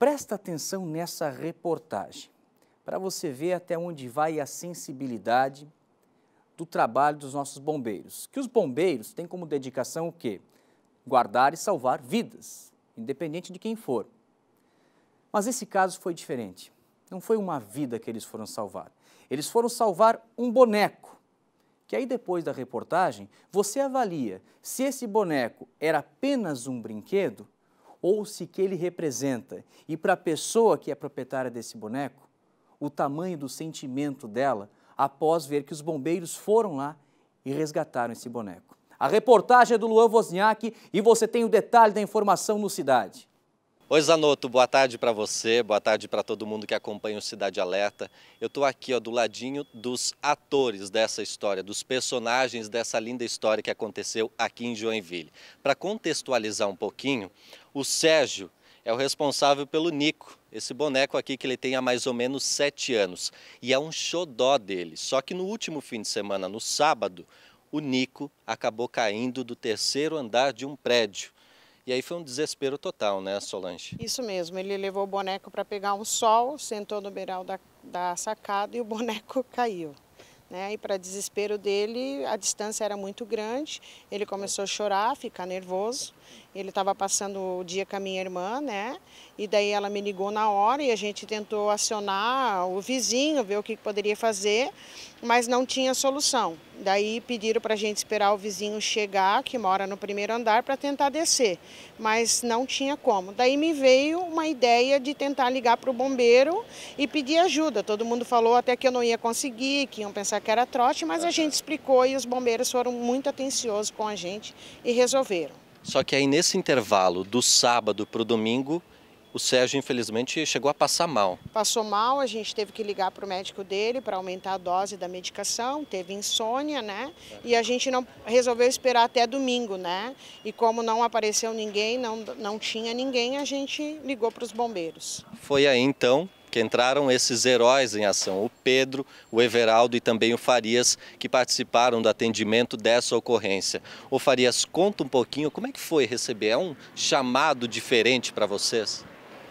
Presta atenção nessa reportagem, para você ver até onde vai a sensibilidade do trabalho dos nossos bombeiros. Que os bombeiros têm como dedicação o quê? Guardar e salvar vidas, independente de quem for. Mas esse caso foi diferente. Não foi uma vida que eles foram salvar. Eles foram salvar um boneco. Que aí depois da reportagem, você avalia se esse boneco era apenas um brinquedo ou se que ele representa. E para a pessoa que é proprietária desse boneco, o tamanho do sentimento dela após ver que os bombeiros foram lá e resgataram esse boneco. A reportagem é do Luan Wozniak e você tem o detalhe da informação no Cidade. Oi Zanotto, boa tarde para você, boa tarde para todo mundo que acompanha o Cidade Alerta. Eu estou aqui ó, do ladinho dos atores dessa história, dos personagens dessa linda história que aconteceu aqui em Joinville. Para contextualizar um pouquinho, o Sérgio é o responsável pelo Nico, esse boneco aqui que ele tem há mais ou menos sete anos. E é um xodó dele. Só que no último fim de semana, no sábado, o Nico acabou caindo do terceiro andar de um prédio. E aí foi um desespero total, né, Solange? Isso mesmo, ele levou o boneco para pegar um sol, sentou no beiral da, da sacada e o boneco caiu. Né? E para desespero dele, a distância era muito grande, ele começou a chorar, ficar nervoso. Ele estava passando o dia com a minha irmã, né? E daí ela me ligou na hora e a gente tentou acionar o vizinho, ver o que poderia fazer, mas não tinha solução. Daí pediram para a gente esperar o vizinho chegar, que mora no primeiro andar, para tentar descer, mas não tinha como. Daí me veio uma ideia de tentar ligar para o bombeiro e pedir ajuda. Todo mundo falou até que eu não ia conseguir, que iam pensar que era trote, mas a gente explicou e os bombeiros foram muito atenciosos com a gente e resolveram. Só que aí nesse intervalo do sábado para o domingo, o Sérgio infelizmente chegou a passar mal. Passou mal, a gente teve que ligar para o médico dele para aumentar a dose da medicação, teve insônia, né? E a gente não resolveu esperar até domingo, né? E como não apareceu ninguém, não, não tinha ninguém, a gente ligou para os bombeiros. Foi aí então que entraram esses heróis em ação, o Pedro, o Everaldo e também o Farias, que participaram do atendimento dessa ocorrência. O Farias, conta um pouquinho como é que foi receber, é um chamado diferente para vocês?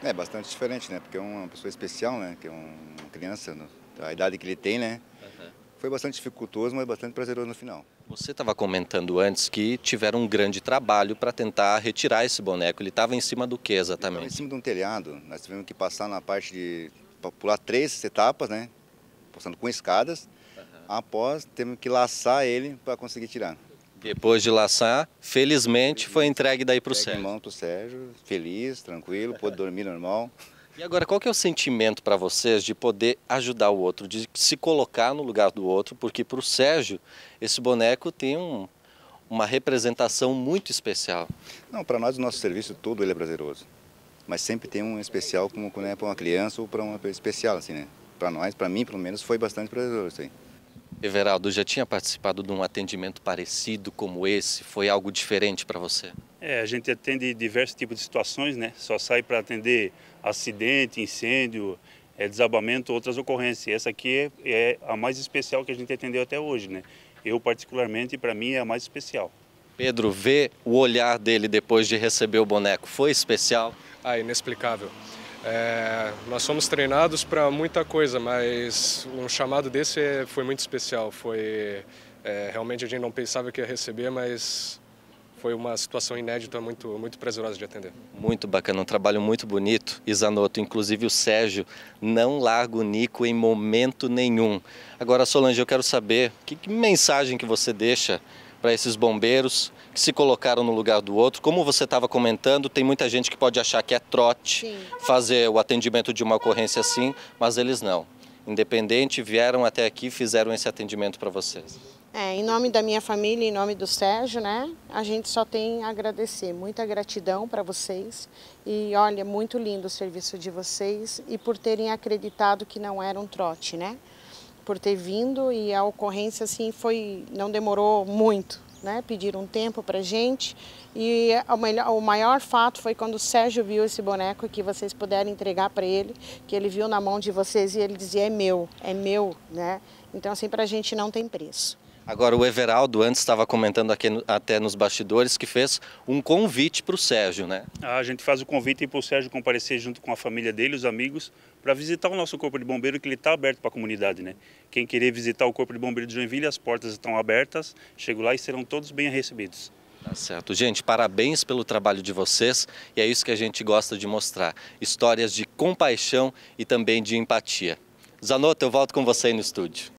É bastante diferente, né? Porque é uma pessoa especial, né? Que é uma criança, a idade que ele tem, né? Foi bastante dificultoso, mas bastante prazeroso no final. Você estava comentando antes que tiveram um grande trabalho para tentar retirar esse boneco. Ele estava em cima do que exatamente? Ele em cima de um telhado. Nós tivemos que passar na parte de pular três etapas, né? Passando com escadas. Uhum. Após, temos que laçar ele para conseguir tirar. Depois de laçar, felizmente foi entregue daí para o Sérgio. mão para o Sérgio, feliz, tranquilo, pôde dormir normal. E agora, qual que é o sentimento para vocês de poder ajudar o outro, de se colocar no lugar do outro? Porque para o Sérgio, esse boneco tem um, uma representação muito especial. Não, para nós o nosso serviço todo ele é prazeroso. Mas sempre tem um especial como quando é para uma criança ou para uma especial, assim, né? Para nós, para mim, pelo menos, foi bastante prazeroso isso aí. Everaldo, já tinha participado de um atendimento parecido como esse? Foi algo diferente para você? É, a gente atende diversos tipos de situações, né? Só sai para atender acidente, incêndio, é, desabamento, outras ocorrências. Essa aqui é, é, a mais especial que a gente atendeu até hoje, né? Eu, particularmente, para mim, é a mais especial. Pedro, ver o olhar dele depois de receber o boneco foi especial? Ah, inexplicável. É, nós somos treinados para muita coisa, mas um chamado desse é, foi muito especial. Foi é, realmente a gente não pensava que ia receber, mas foi uma situação inédita, muito, muito prazerosa de atender. Muito bacana, um trabalho muito bonito. Isanoto, inclusive o Sérgio, não larga o Nico em momento nenhum. Agora, Solange, eu quero saber que, que mensagem que você deixa para esses bombeiros que se colocaram no lugar do outro. Como você estava comentando, tem muita gente que pode achar que é trote Sim. fazer o atendimento de uma ocorrência assim, mas eles não. Independente, vieram até aqui e fizeram esse atendimento para vocês. É, em nome da minha família, em nome do Sérgio, né? A gente só tem a agradecer. Muita gratidão para vocês. E olha, muito lindo o serviço de vocês e por terem acreditado que não era um trote, né? Por ter vindo e a ocorrência assim foi, não demorou muito, né? Pediram um tempo para gente e o maior fato foi quando o Sérgio viu esse boneco que vocês puderam entregar para ele, que ele viu na mão de vocês e ele dizia é meu, é meu, né? Então assim a gente não tem preço. Agora, o Everaldo antes estava comentando aqui até nos bastidores que fez um convite para o Sérgio, né? A gente faz o convite para o Sérgio comparecer junto com a família dele, os amigos, para visitar o nosso Corpo de Bombeiro, que ele está aberto para a comunidade, né? Quem querer visitar o Corpo de Bombeiro de Joinville, as portas estão abertas, chego lá e serão todos bem recebidos. Tá certo. Gente, parabéns pelo trabalho de vocês e é isso que a gente gosta de mostrar. Histórias de compaixão e também de empatia. Zanotto, eu volto com você aí no estúdio.